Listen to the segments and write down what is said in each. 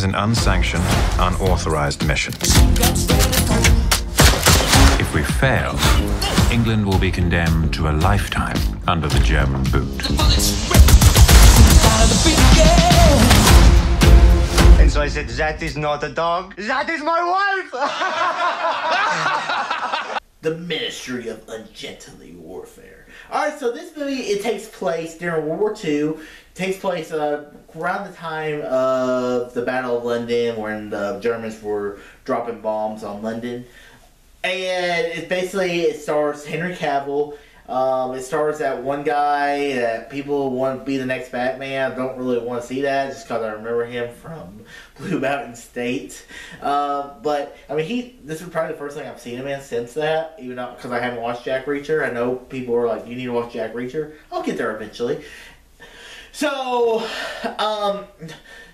is an unsanctioned, unauthorized mission. If we fail, England will be condemned to a lifetime under the German boot. And so I said, that is not a dog. That is my wife. the Ministry of Ungentlemanly Warfare. Alright, so this movie, it takes place during World War II. Takes place uh, around the time of the Battle of London when the Germans were dropping bombs on London. And it basically, it stars Henry Cavill. Um, it stars that one guy that people want to be the next Batman. I don't really want to see that just because I remember him from Blue Mountain State. Uh, but I mean, he this is probably the first thing I've seen him in since that. Even though because I haven't watched Jack Reacher, I know people are like, "You need to watch Jack Reacher." I'll get there eventually. So, um,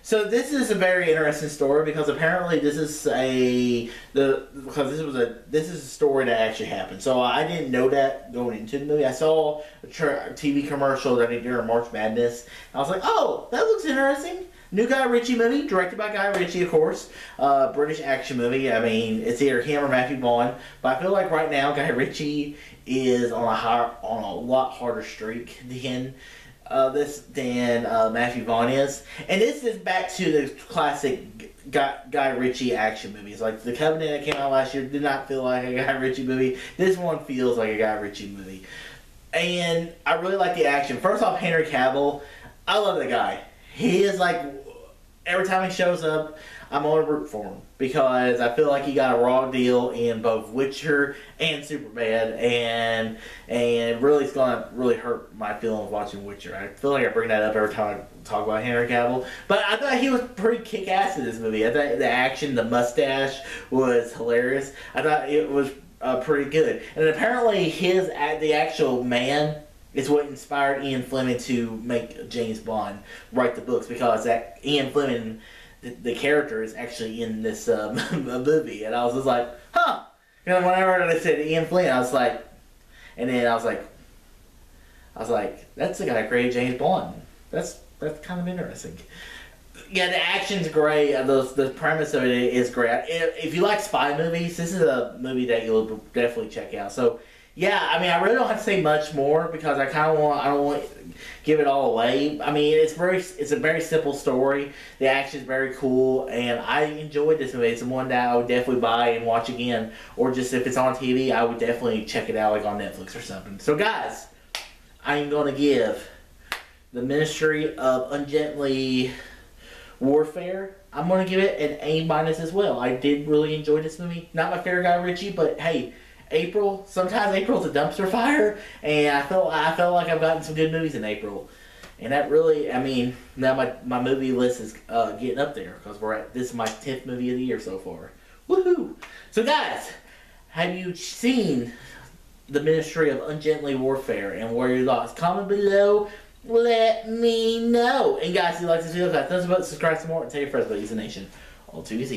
so this is a very interesting story because apparently this is a the because this was a this is a story that actually happened. So I didn't know that going into the movie. I saw a TV commercial that they during March Madness. I was like, oh, that looks interesting. New Guy Ritchie movie, directed by Guy Ritchie, of course. Uh, British action movie. I mean, it's either him or Matthew Vaughn. But I feel like right now Guy Ritchie is on a higher, on a lot harder streak than uh, this than uh, Matthew Vaughn is, and this is back to the classic Guy, Guy Ritchie action movies. Like the Covenant that came out last year did not feel like a Guy Ritchie movie. This one feels like a Guy Ritchie movie, and I really like the action. First off, Henry Cavill, I love the guy. He is like every time he shows up, I'm on a root for him because I feel like he got a raw deal in both Witcher and Superman, and and really it's gonna really hurt my feeling of watching Witcher. I feel like I bring that up every time I talk about Henry Cavill, but I thought he was pretty kick ass in this movie. I thought the action, the mustache was hilarious. I thought it was uh, pretty good, and apparently his the actual man is what inspired Ian Fleming to make James Bond write the books because that Ian Fleming the, character is actually in this um, movie, and I was just like, huh. You know, whenever they said Ian Fleming, I was like, and then I was like, I was like, that's the guy who created James Bond. That's that's kind of interesting. Yeah, the action's great. Uh, the the premise of it is great. If you like spy movies, this is a movie that you'll definitely check out. So yeah, I mean, I really don't have to say much more because I kind of want I don't want to give it all away. I mean, it's very it's a very simple story. The action is very cool, and I enjoyed this movie. It's one that I would definitely buy and watch again, or just if it's on TV, I would definitely check it out like on Netflix or something. So, guys, I am going to give the Ministry of Ungentlemanly Warfare. I'm going to give it an A minus as well. I did really enjoy this movie. Not my favorite guy, Ritchie, but hey April. Sometimes April's a dumpster fire, and I felt I felt like I've gotten some good movies in April, and that really, I mean, now my my movie list is uh, getting up there because we're at this is my tenth movie of the year so far. Woohoo! So guys, have you seen the Ministry of Ungentlemanly Warfare, and what are your thoughts? Comment below. Let me know. And guys, if you like this video, guys, thumbs up, subscribe some more, and tell your friends about Use the Nation. All too easy.